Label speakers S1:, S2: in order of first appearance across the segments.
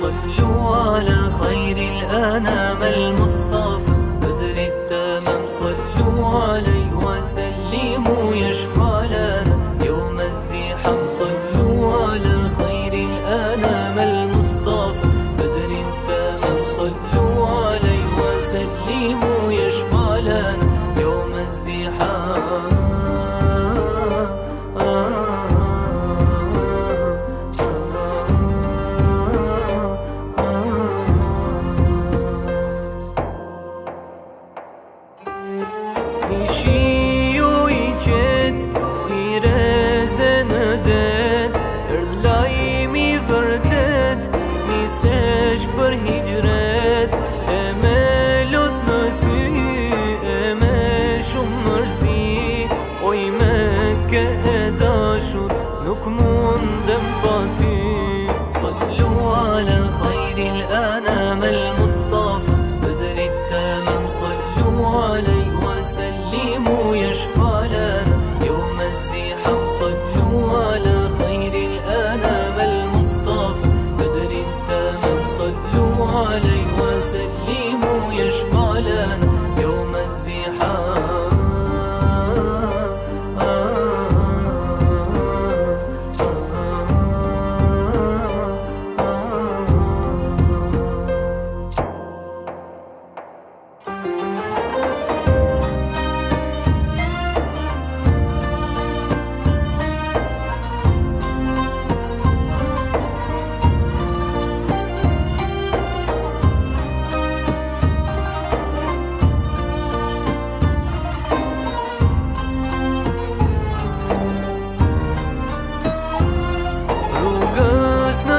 S1: صلوا على خير الأنام المصطفى. بدر التمام صلوا عليه وسلموا يشفع لنا. يوم الزحام صلوا على خير الأنام المصطفى. بدر التمام صلوا عليه وسلموا سش بر هجرت املت نسی امشم مرزی اوی مکه داشت نکموندم باتی صلوا على خير الانام المصطفى بدر التمام صلوا عليه وسلموا يشفى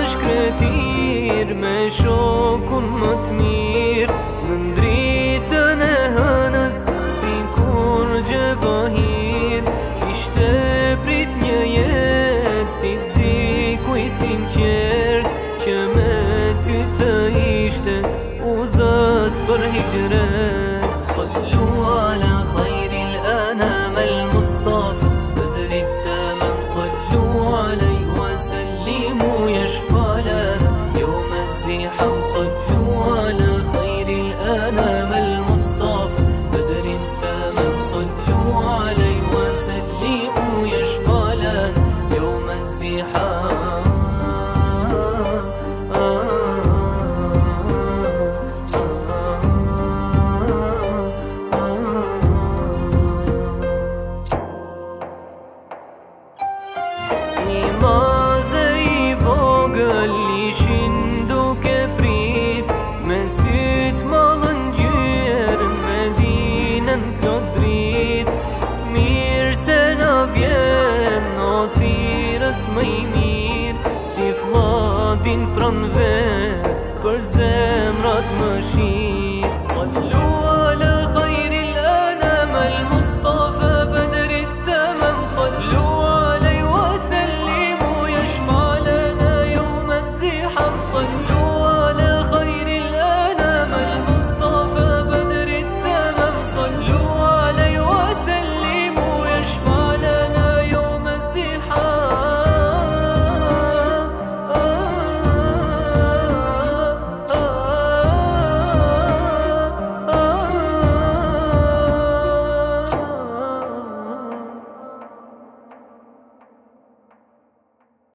S1: Shkretir me shokun më të mirë Në ndritën e hënës si kur gjevahir. Ishte prit një jetë si dikuj sinqert Që me ty të ishte u dhës për hijret. Sallu vjen o thirës më i mirë Si fladin pran verë për zemrat më shirë. Sallu